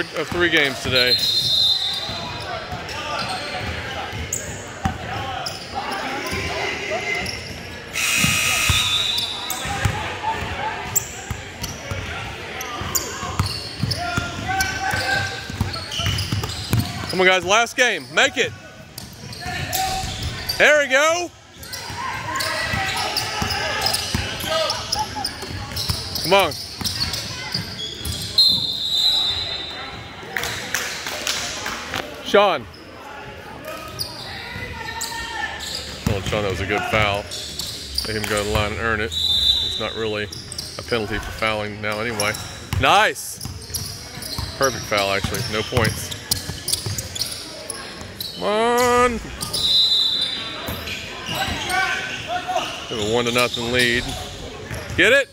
of three games today. Come on, guys, last game. Make it. There we go. Come on. Sean. Well, Sean, that was a good foul. Let him go to the line and earn it. It's not really a penalty for fouling now anyway. Nice. Perfect foul, actually. No points. Come on. We have a one to nothing lead. Get it?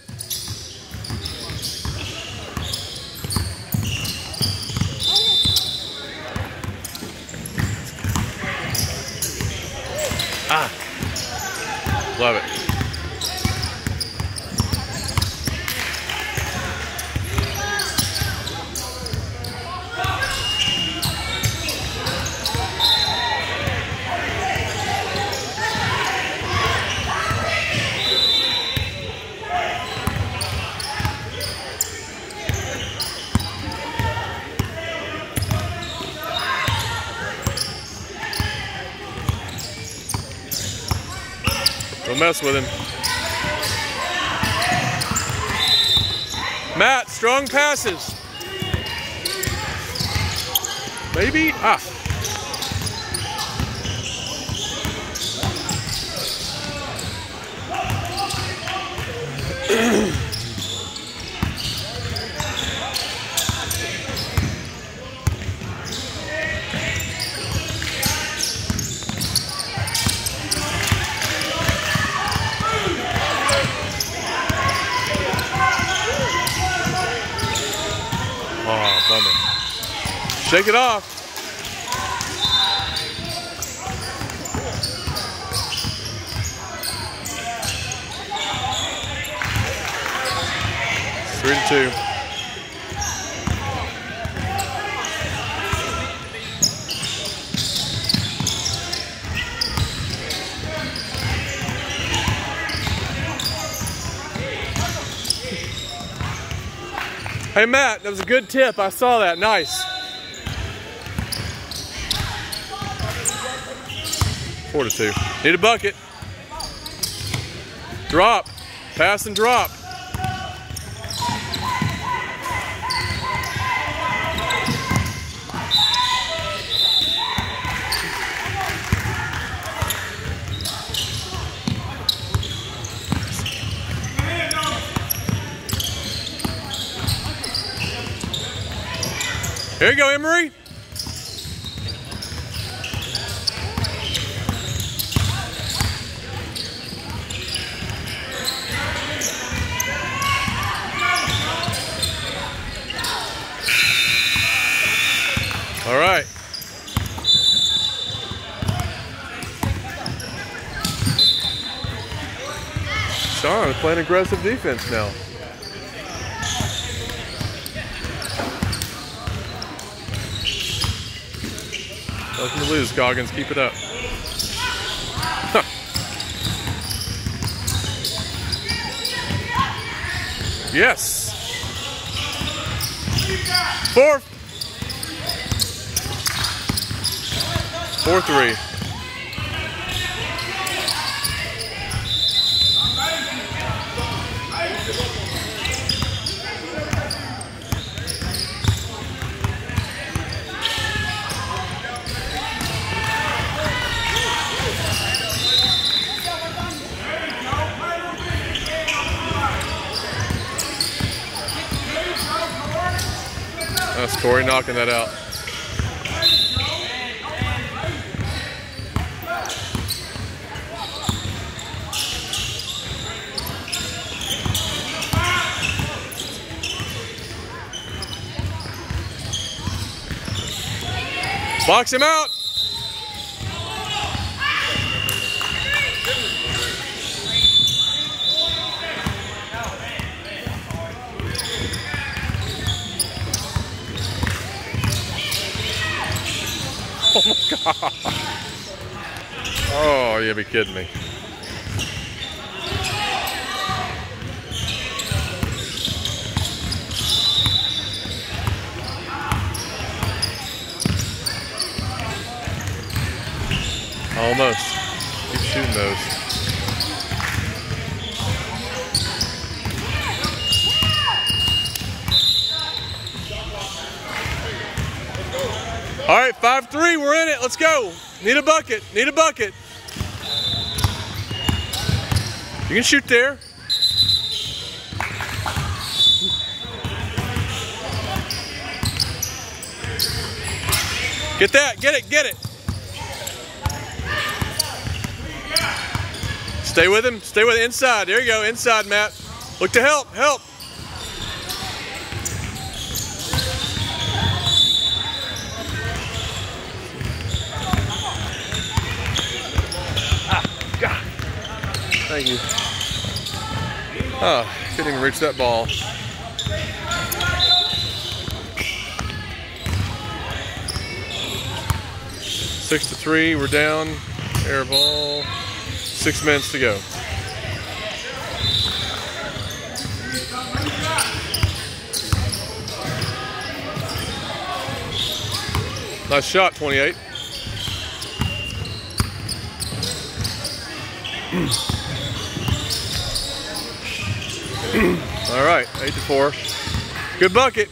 Ah. Love it. Mess with him. Matt, strong passes. Maybe? Ah. Oh, bummer. Shake it off. Three to two. Hey Matt, that was a good tip. I saw that. Nice. Four to two. Need a bucket. Drop. Pass and drop. Here you go, Emery. All right. Sean is playing aggressive defense now. Nothing to lose, Goggins. Keep it up. Yes. Four. Four three. That's Corey knocking that out. Box him out. Oh my God. Oh, you be kidding me. Almost. Keep shooting those. All right, 5-3, we're in it. Let's go. Need a bucket. Need a bucket. You can shoot there. Get that. Get it. Get it. Stay with him. Stay with inside. There you go. Inside, Matt. Look to help. Help. Thank you. Oh, couldn't even reach that ball. Six to three, we're down. Air ball. Six minutes to go. Nice shot, 28. All right, eight to four. Good bucket.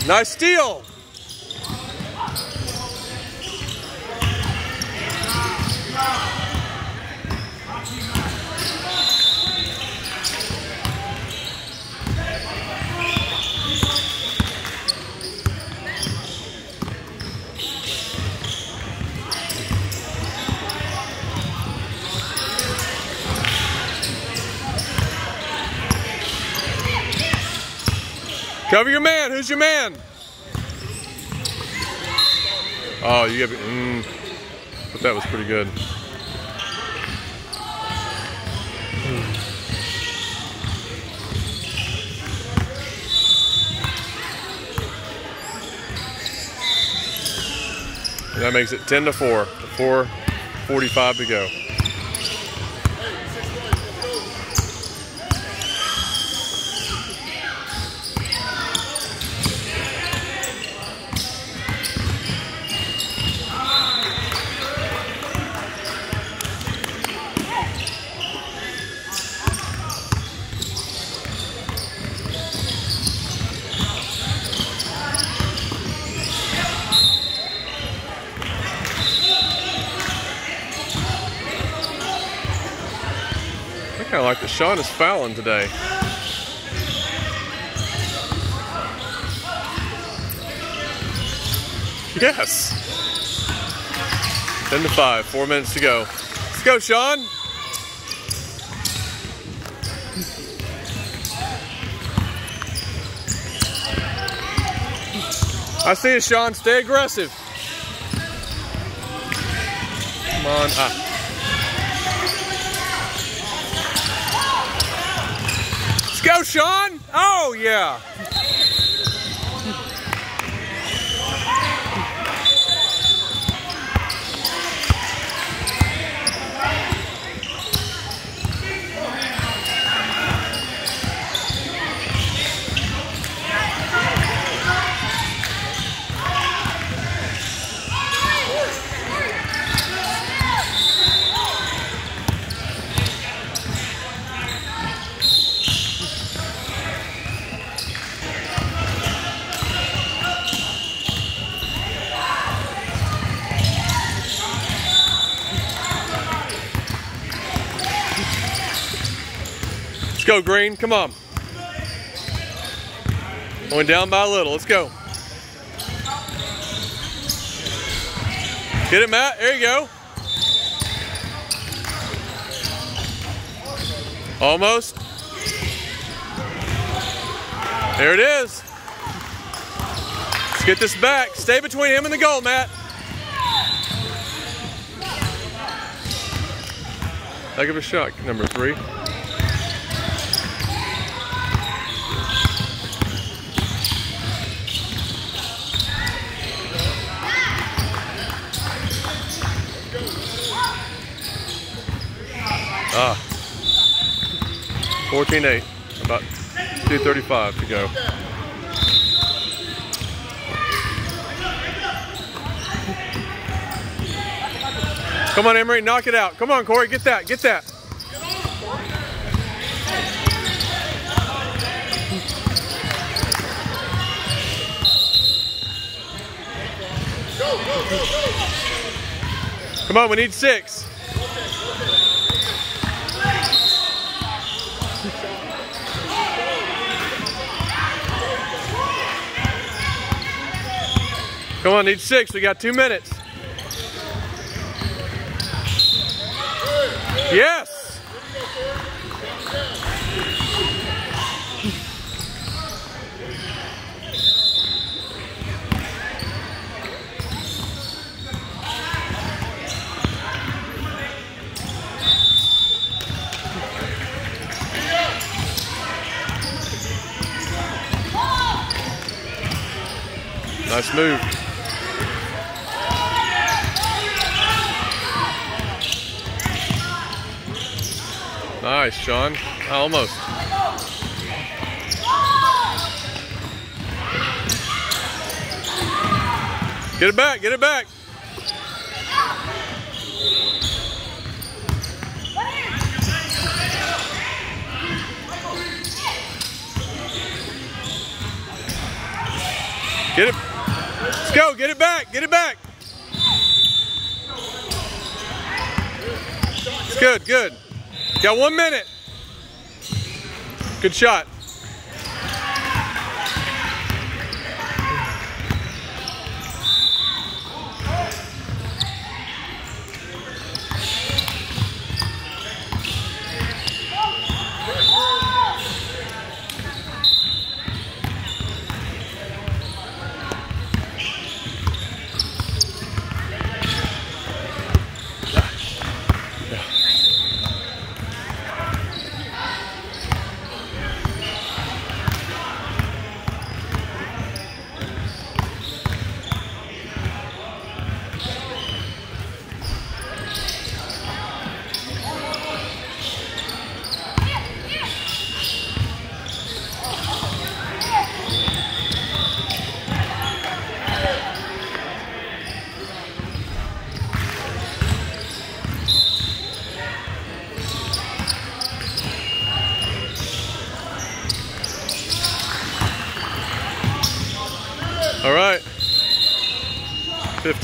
nice steal. Cover your man. Who's your man? Oh, you got. Mm, but that was pretty good. And that makes it 10 to 4. 4:45 to go. Sean is fouling today. Yes. 10 to 5, four minutes to go. Let's go, Sean. I see you, Sean. Stay aggressive. Come on. Ah. Let's go, Sean. Oh, yeah. Let's go, Green. Come on. Going down by a little. Let's go. Get it, Matt. There you go. Almost. There it is. Let's get this back. Stay between him and the goal, Matt. Heck of a shot, number three. 14-8. About 2.35 to go. Come on, Emery, knock it out. Come on, Corey, get that, get that. Come on, we need six. Come on, need six. We got two minutes. Yes. Nice move. Nice, Sean. Almost. Get it back, get it back. Get it. Let's go, get it back, get it back. It's good, good. Got one minute. Good shot.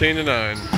All right. 15 to 9.